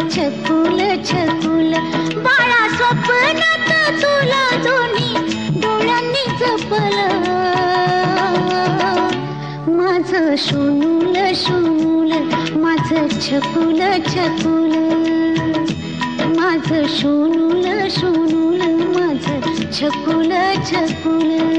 छकुल छकुल बाळा स्वप्नात तुला दोन्ही डोळ्यांनी जपल. माझ शोनूल शोनूल माझ छकुल छकुल. माझ शोनूल शोनूल माझ छकुल छकुल.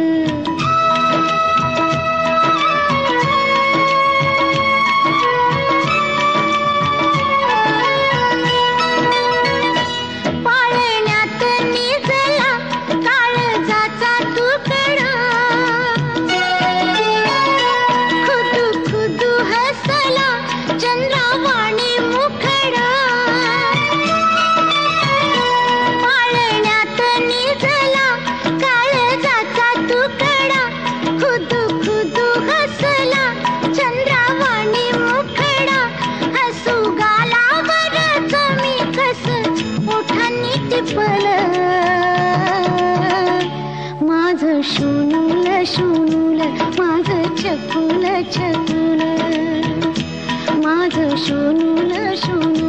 माध छकुल माध सोनूल सोन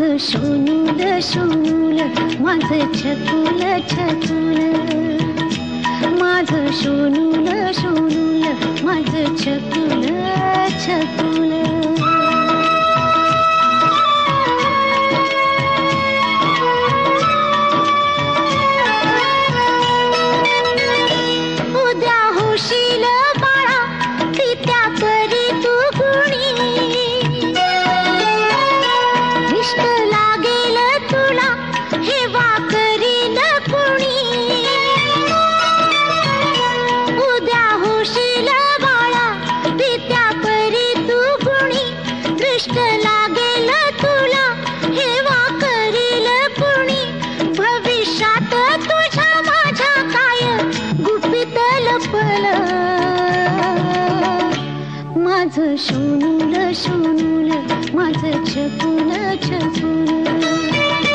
माझं शूल शूल माझं छतुल छतुल माझं शूल शूल माझं छतुल छतुल माझ शोनूल शोनूल माझ छपुल छपुल.